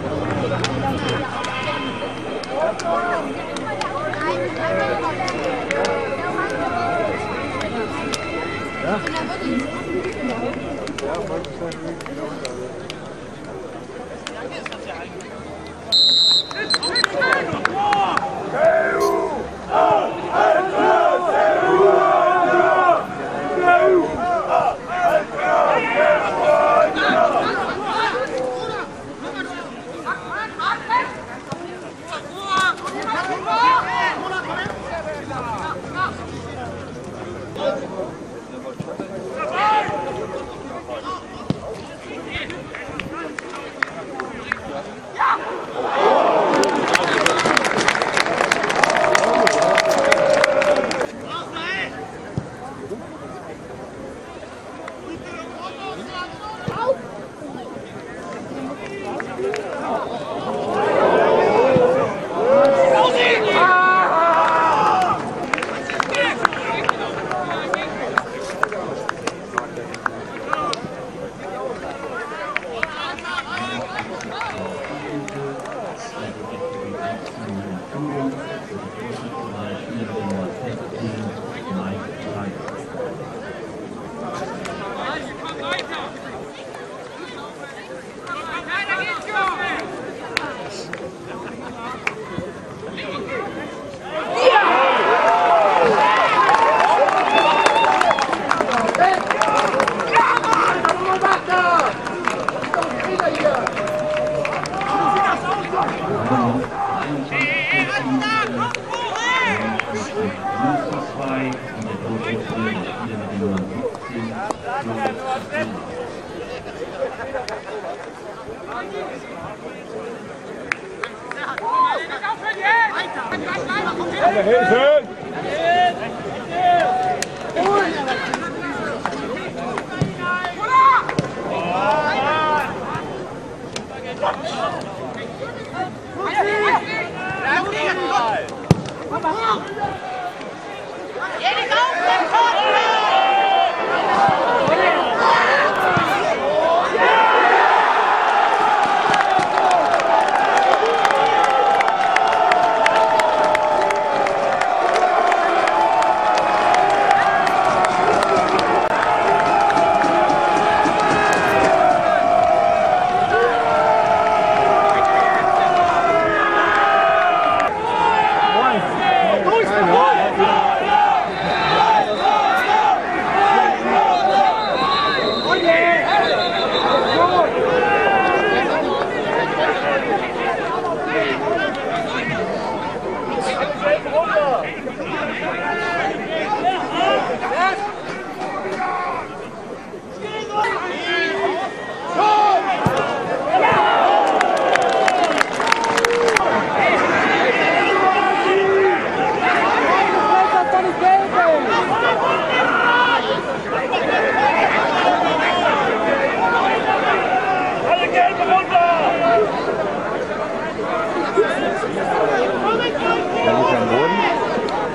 Yeah, dạ, Stop. hai nhận vô chuyện tiền tiền tiền lần tiền tiền Hãy subscribe cho kênh Ghiền Mì Gõ Để không bỏ lỡ những video hấp dẫn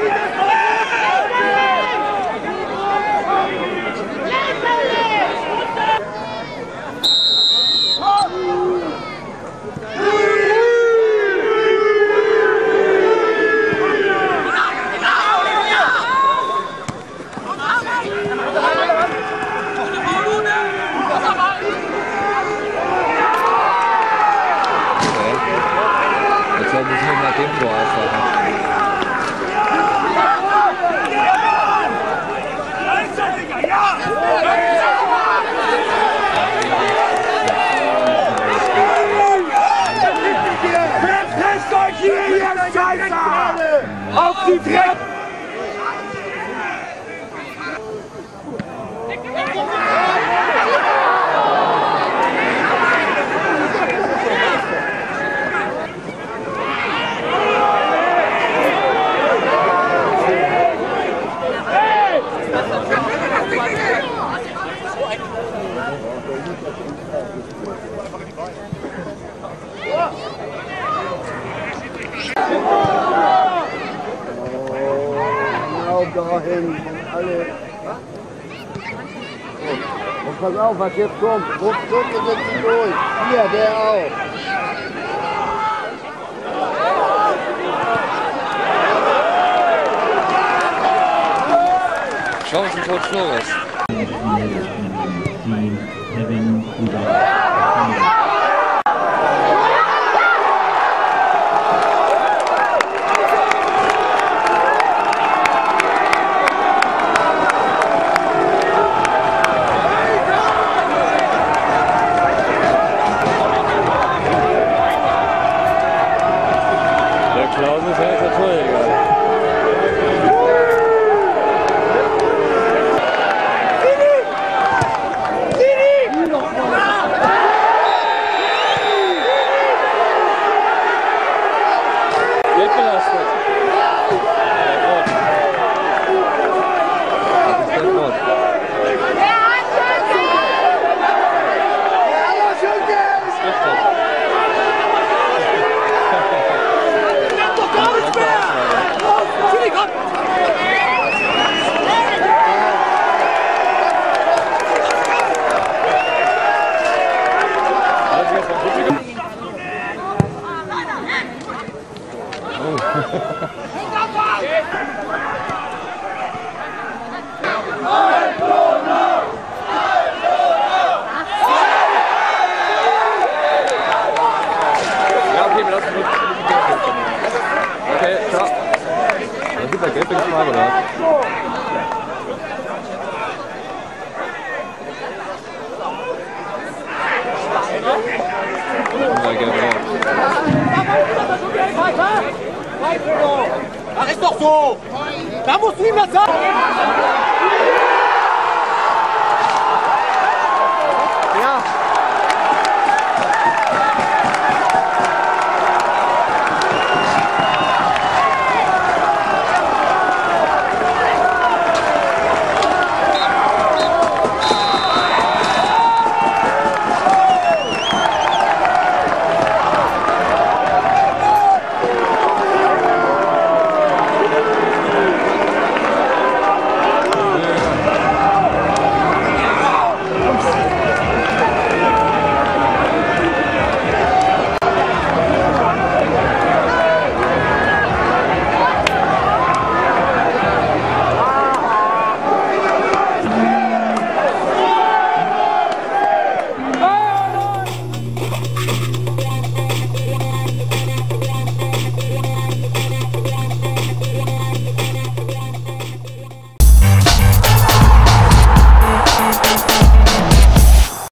Das war ein bisschen mehr Tempo einfach. frappe Pass auf, was jetzt kommt. Guck, guck, wir sind durch. Hier, der auch. Chancen von Flores. Der Klaus ist ja jetzt der Torjäger. so! Da musst